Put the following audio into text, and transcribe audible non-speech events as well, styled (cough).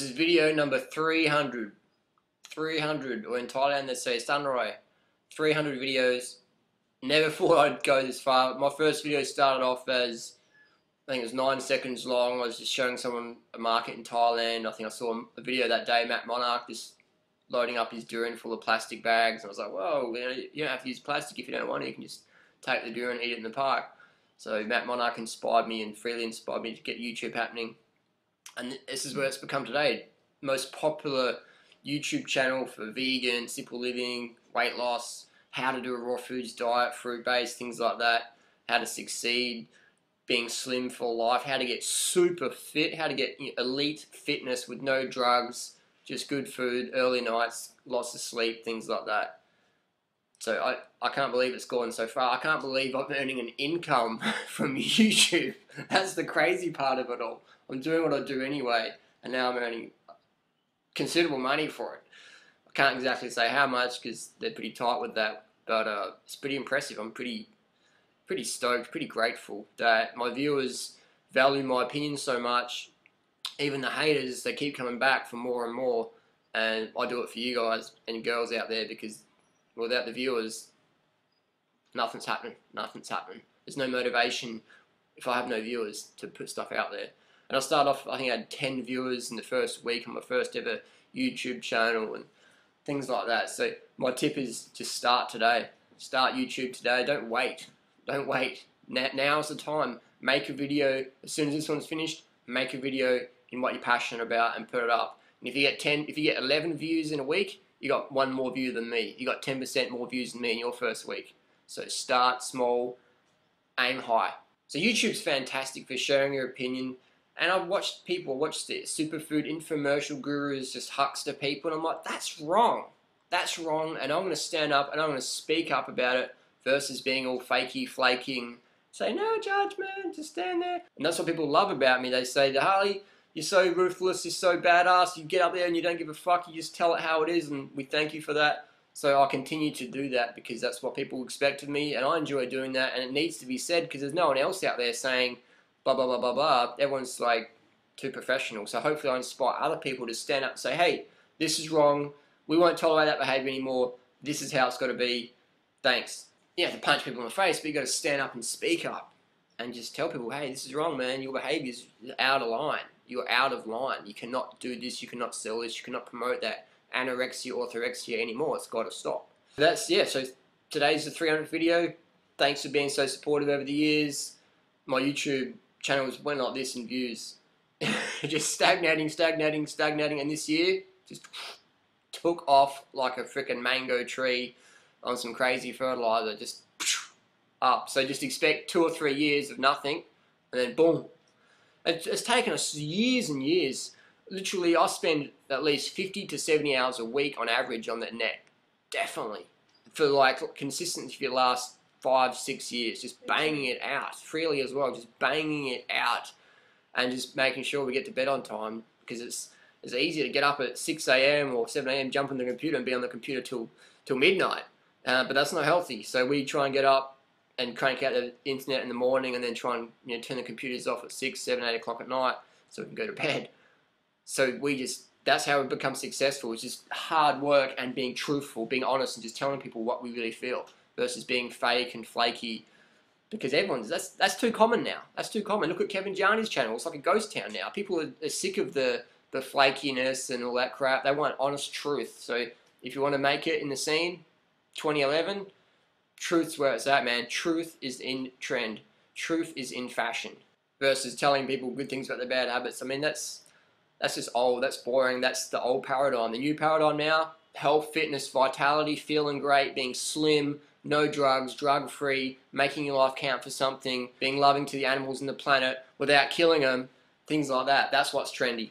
is video number 300. 300, or in Thailand they say Sunrai. 300 videos. Never (laughs) thought I'd go this far. My first video started off as, I think it was 9 seconds long. I was just showing someone a market in Thailand. I think I saw a video that day, Matt Monarch, just loading up his durian full of plastic bags. And I was like, whoa, you, you don't have to use plastic if you don't want to. You can just take the durian and eat it in the park. So Matt Monarch inspired me and Freelee inspired me to get YouTube happening. And this is where it's become today. Most popular YouTube channel for vegan, simple living, weight loss, how to do a raw foods diet, fruit based, things like that, how to succeed, being slim for life, how to get super fit, how to get elite fitness with no drugs, just good food, early nights, lots of sleep, things like that. So I, I can't believe it's gone so far. I can't believe I'm earning an income (laughs) from (laughs) YouTube. That's the crazy part of it all. I'm doing what I do anyway, and now I'm earning considerable money for it. I can't exactly say how much because they're pretty tight with that, but uh, it's pretty impressive. I'm pretty, pretty stoked, pretty grateful that my viewers value my opinion so much. Even the haters, they keep coming back for more and more, and I do it for you guys and girls out there because without the viewers, nothing's happening. Nothing's happening. There's no motivation if I have no viewers to put stuff out there. And I started off, I think I had 10 viewers in the first week on my first ever YouTube channel and things like that. So my tip is to start today. Start YouTube today. Don't wait. Don't wait. Now, now's the time. Make a video as soon as this one's finished. Make a video in what you're passionate about and put it up. And if you get 10, if you get 11 views in a week, you got one more view than me. You got 10% more views than me in your first week. So start small, aim high. So YouTube's fantastic for sharing your opinion, and I've watched people, watch the superfood infomercial gurus just huckster people, and I'm like, that's wrong. That's wrong, and I'm going to stand up and I'm going to speak up about it versus being all fakey, flaking, say, no judgment, just stand there. And that's what people love about me. They say, Harley, you're so ruthless, you're so badass, you get up there and you don't give a fuck, you just tell it how it is, and we thank you for that. So I'll continue to do that because that's what people expect of me, and I enjoy doing that, and it needs to be said because there's no one else out there saying, blah, blah, blah, blah, blah, everyone's like too professional. So hopefully I inspire other people to stand up and say, hey, this is wrong. We won't tolerate that behavior anymore. This is how it's got to be. Thanks. You have to punch people in the face, but you got to stand up and speak up and just tell people, hey, this is wrong, man. Your behavior is out of line. You're out of line. You cannot do this. You cannot sell this. You cannot promote that anorexia, orthorexia anymore. It's got to stop. That's, yeah, so today's the 300th video. Thanks for being so supportive over the years. My YouTube channels went like this in views. (laughs) just stagnating, stagnating, stagnating, and this year just took off like a freaking mango tree on some crazy fertilizer, just up. So just expect two or three years of nothing, and then boom. It's, taken us years and years. Literally, I spend at least 50 to 70 hours a week on average on the net. Definitely. For like consistency for the last five, six years, just banging it out freely as well, just banging it out, and just making sure we get to bed on time because it's it's easy to get up at 6 a.m. or 7 a.m., jump on the computer and be on the computer till till midnight, uh, but that's not healthy. So we try and get up and crank out the internet in the morning, and then try and you know turn the computers off at 6, 7, 8 o'clock at night so we can go to bed. So we just that's how we become successful. It's just hard work and being truthful, being honest, and just telling people what we really feel versus being fake and flaky. Because everyone's that's that's too common now. That's too common. Look at Kevin Gianni's channel. It's like a ghost town now. People are, are sick of the the flakiness and all that crap. They want honest truth. So if you want to make it in the scene, 2011, truth's where it's at, man. Truth is in trend. Truth is in fashion. Versus telling people good things about their bad habits. I mean, that's that's just old. That's boring. That's the old paradigm. The new paradigm now: health, fitness, vitality, feeling great, being slim, no drugs, drug free, making your life count for something, being loving to the animals and the planet without killing them, things like that. That's what's trendy.